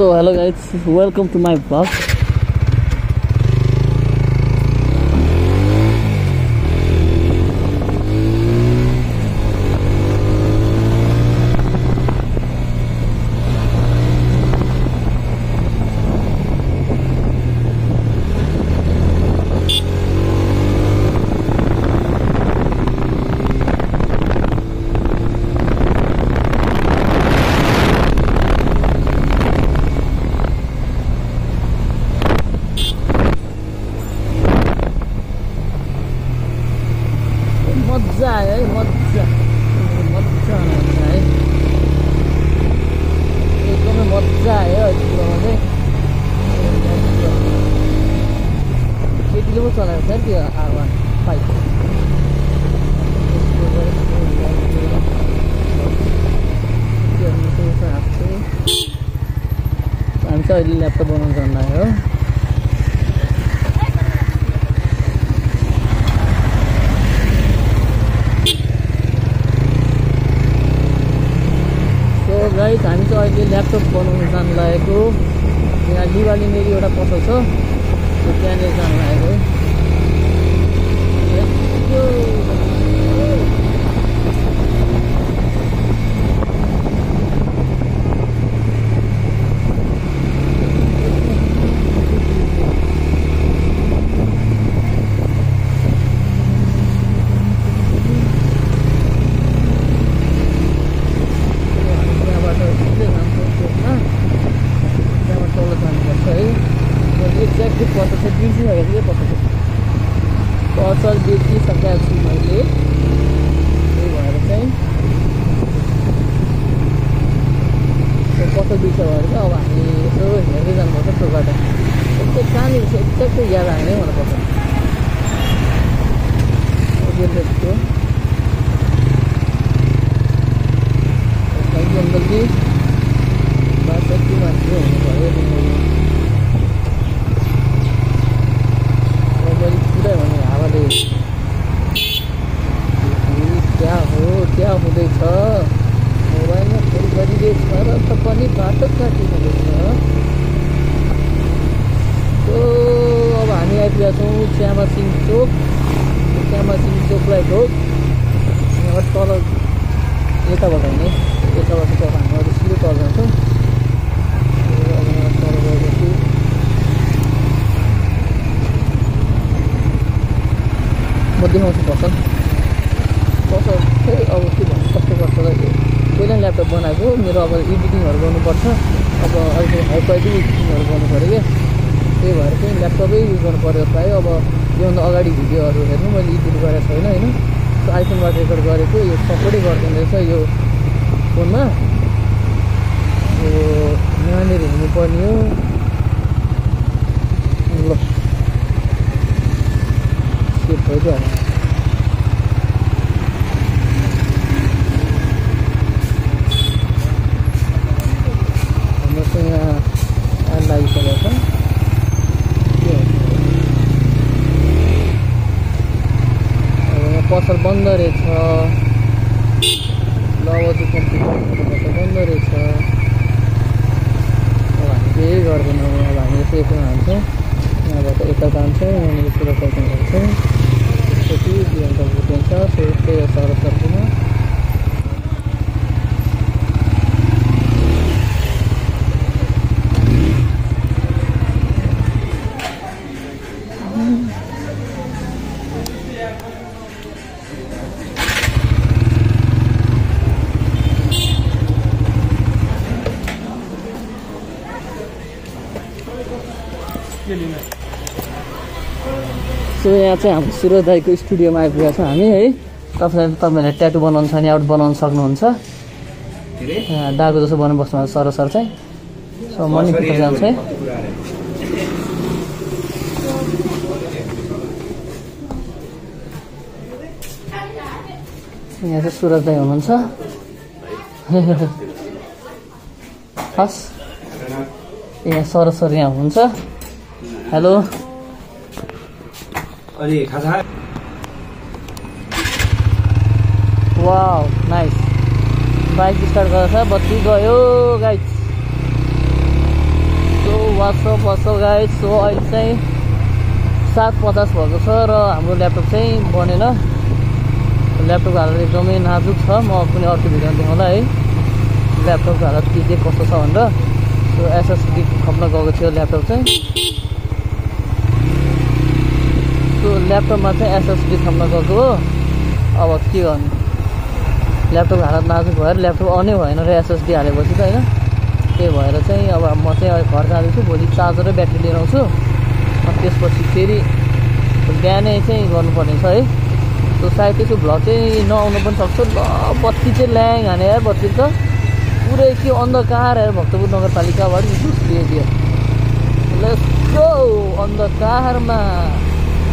So hello guys, welcome to my vlog. चाहिँ अहिले laptop बनाउनु जानु लाग्यो हो सो गाइस हामी चाहिँ अहिले ल्यापटप बनाउनु जानु लागेको यहाँ दिवाली मेरी एउटा पसल छ त्यहाँनिर जानु लागेको है Let's go. त्यहाँबाट सिधै जान्छौँ चोकमा त्यहाँबाट तल जानुपर्छ है एक्ज्याक्टली पत्ता चाहिँ बिर्सिसकेको थिएँ पत्ता चाहिँ पसल बिर्सिसकेको छु मैले त्यही भएर चाहिँ त्यो पसल बिर्स्यो भएर चाहिँ अब हामी यसो हेर्दै जानुपर्छ त्यो बाटो एक्ज्याक्ट कहाँनिर छ एक्ज्याक्टै याद आएन है मलाई पत्ता त्यो जङ्गलले बाटो के मान्छे हुनुभयो पुरै भने हावाले त्यहाँ हो त्यहाँ हुँदैछ मोबाइलमा फोन गरिरहेछ र पनि बाटो काटिँदैछ सो अब हामी आइपुगेका छौँ च्यामा सिङ चोक सिङ चोकलाई हो यहाँबाट तल यताबाट हुने यताबाट चाहिँ हामी अरू सिधै तल जान्छौँ तल गएपछि म देखाउँछु पसल पसल चाहिँ अब के भन्नु कस्तो गर्छ र पहिला ल्यापटप बनाएको मेरो अब एडिटिङहरू गर्नुपर्छ अब अहिले हाई क्वालिटी एडिटिङहरू गर्नु पऱ्यो क्या त्यही भएर चाहिँ ल्यापटपै युज गर्नु पऱ्यो प्रायः। अब योभन्दा अगाडि भिडियोहरू हेर्नु मैले एडिट गरेको छैन होइन? त्यो आइफोनबाट रेकर्ड गरेको यो सपोर्टै गर्दैन रहेछ यो फोनमा। यो यहाँनिर हुनुपर्ने हो। ल। सेट भइदियो होला हाम्रो चाहिँ यहाँ आएर लागिसकेको छ के हुन्छ? अब यहाँ पसल बन्द रहेछ लवजी कम्प्युटर पसल बन्द रहेछ अब हामी केही गर्दैनौँ अब हामी यसो यसो हान्छौँ। यहाँबाट यता जान्छौँ यहाँनिर सुरक्षा गर्छौँ। त्यसपछि बिहानको भुटिन्छ सो त्यही सर सर्दिनँ सो यहाँ चाहिँ हाम्रो सुरज दाईको स्टुडियोमा आइपुगेका छौँ हामी है। तपाईँ तपाईँहरूले ट्याटु बनाउनु छ भने आउट बनाउन सक्नुहुन्छ। डाको जस्तो बनाउनु बस्नु सर सर चाहिँ। सो पिक्चर जान्छ है। यहाँ चाहिँ सुरज दाई हुनुहुन्छ। हस्। यहाँ सर सर यहाँ हुनुहुन्छ हेलो। अनि खाजा? नाइस बाइक स्टार्ट गरेर छ बत्ती गयो guys what's up what's up guys so अहिले चाहिँ सात पचास भएको छ र हाम्रो ल्यापटप चाहिँ बनेन। ल्यापटपको हालत एकदमै नाजुक छ। म कुनै अर्को भिडियो देखाउँला है। ल्यापटपको हालत के के कस्तो छ भनेर। सो एसएसडी खप्न गएको थियो ल्यापटप चाहिँ। सो ल्यापटपमा चाहिँ एसएसडी थप्न गएको हो। अब के गर्नु? ल्यापटपको हालत नाजुक भएर ल्यापटप अनै भएन र एसएसडी हालेपछि त होइन। त्यही भएर चाहिँ अब म चाहिँ घर जाँदैछु भोलि चार्जर र ब्याट्री लिएर आउँछु। अनि त्यसपछि फेरि बिहानै चाहिँ गर्नुपर्ने छ है। सो सायद त्यसको भ्लग चाहिँ नआउनु पनि सक्छ। ल बत्ती चाहिँ ल्याङ हाने यार बत्ती त। पुरै के अन्धकार यार भक्तपुर नगरपालिकाबाट। दियो लेट्स अन्धकारमा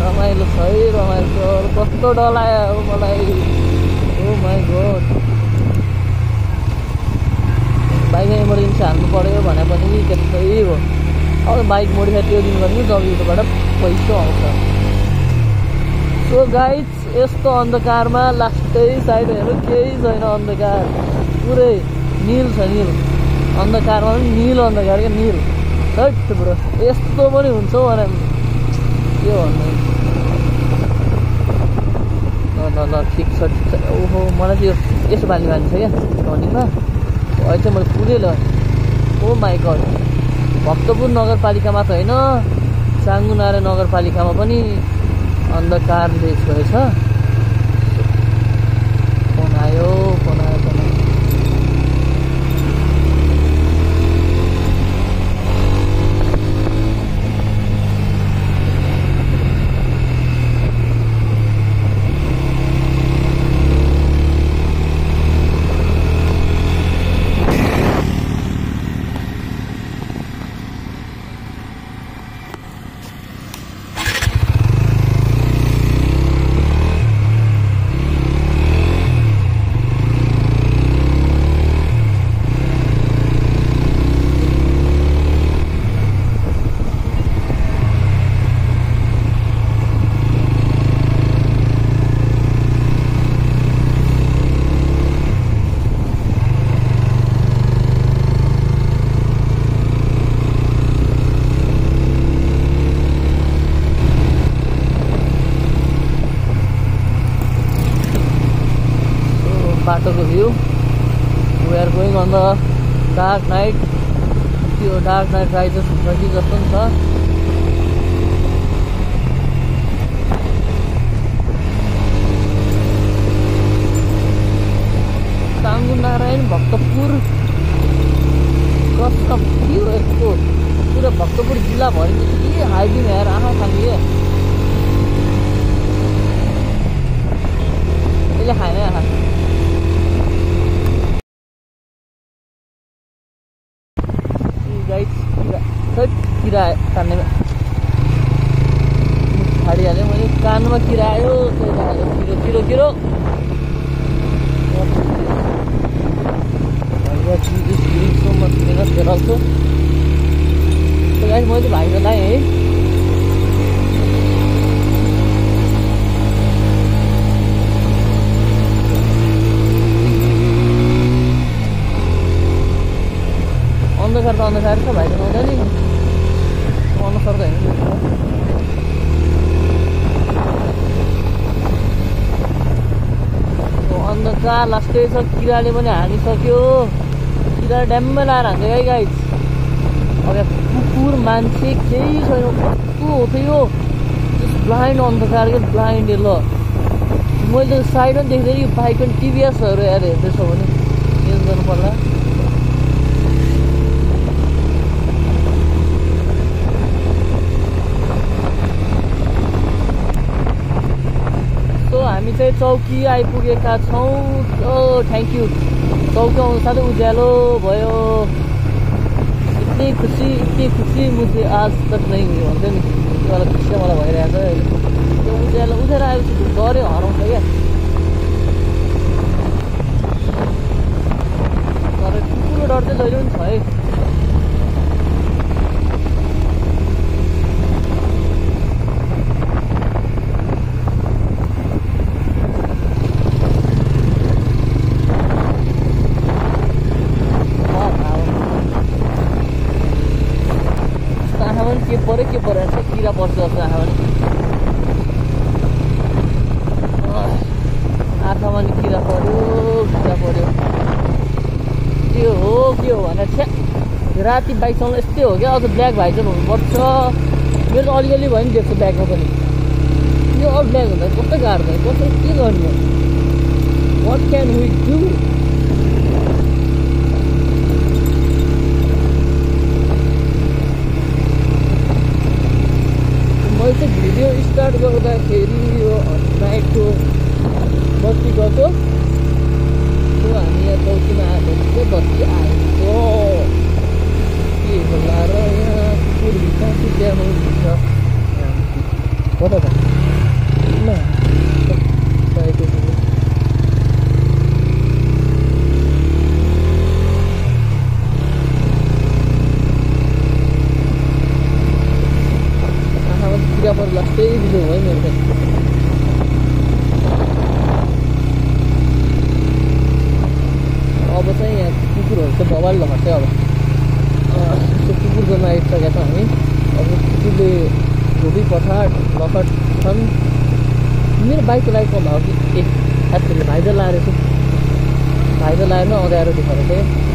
रमाइलो छ है रमाइलो कस्तो डलायो मलाई। ओ माई गोड बाइकमा इमर्जेन्सी हाल्नु पऱ्यो भने पनि त्यस्तै हो। अब बाइक मोडिफाई त्यो दिन जब युट्युबबाट पैसा आउँछ। सो गाइड यस्तो अन्धकारमा लास्टै साइडहरू केही छैन अन्धकार। पुरै निल छ निल। अन्धकारमा पनि निल अन्धकार क्या निल। है बुढो यस्तो पनि हुन्छ हौ भने के भन्नु? ल ठिक छ ठिक छ। ओहो मलाई चाहिँ यो यसो बाल्ने बानी छ क्या रनिङमा अहिले चाहिँ मैले पुरै ल। ओ माई गड भक्तपुर नगरपालिकामा त होइन चाङ्गुनारे नगरपालिकामा पनि अन्धकारले छोएछ फोन आयो फोन आयो फोन आयो बाटोको view we are going on the dark night त्यो डार्क नाइट राइजर्स हुन्छ कि जस्तो पनि छ टाङ्गु नारायण भक्तपुर कसम के हो यस्तो पुरा भक्तपुर जिल्ला भयो के हाइदिङ हेर आँखा खाने यसले खाएन आँखा गाइड किरा खै किरा कानमा छाडिहालेँ मैले कानमा किरा आयो किरो किरो किरो मैले भाइको लाएँ है अन्धकार त अन्धकार छ भाइ त आउँदा नि अनुसार त होइन अन्धकार लास्टै छ किराले पनि हानिसक्यो किरा ड्याम्मै लाएर हान्छ है गाइस अब कुकुर मान्छे केही छैन कस्तो हो त यो ब्लाइन्ड अन्धकार क्या ब्लाइन्ड ल मैले साइडमा देख्दाखेरि यो बाइक पनि टिभीएसहरू हेरेर हेर्दैछ भने चेन्ज गर्नु पर्ला सो हामी चाहिँ चौकी आइपुगेका छौँ। थ्याङ्क यू चौकी आउनु साथै उज्यालो भयो। यति खुसी यति खुसी मुझे आज तक नै भन्छ नि। त्यो खुसी मलाई भइरहेको छ त्यो उज्यालो उठेर आएपछि डरै हराउँछ क्या। तर ठुलो डर चाहिँ जहिले पनि छ है के पऱ्यो के पऱ्यो छ किरा पर्छ जस्तो आँखा पनि आँखामा नि किरा पऱ्यो किरा पऱ्यो त्यो हो के हो भने छ्या राति बाइक चलाउनु यस्तै हो क्या? अझ ब्ल्याक भाइ चाहिँ हुनुपर्छ। मेरो त अलिअलि भयो नि देख्छु ब्ल्याकमा पनि। यो अरू ब्ल्याक हुँदा कस्तो गाह्रो भयो। कस्तो के गर्ने? वाट क्यान वी डु मैले चाहिँ भिडियो स्टार्ट गर्दाखेरि यो नाइटको बत्ती गएको। हामी यहाँ चौकीमा आएको चाहिँ बत्ती आएको के होला र यहाँ कुकुर भित्र भित्र भित्र कता त ल तपाईँको कुकुर आँखामा किरा भयो मेरो चाहिँ अब चाहिँ यहाँ कुकुरहरू चाहिँ बबाल लग्छ अब त्यो कुकुरको आइसकेका छौँ हामी अब कुकुरले धोबी पठार लखट छन् मेरो बाइकको लागि कम भयो कि ए भाइजर लाएर चाहिँ भाइजर लाएर नै अँध्यारो देखाएर चाहिँ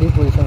Very.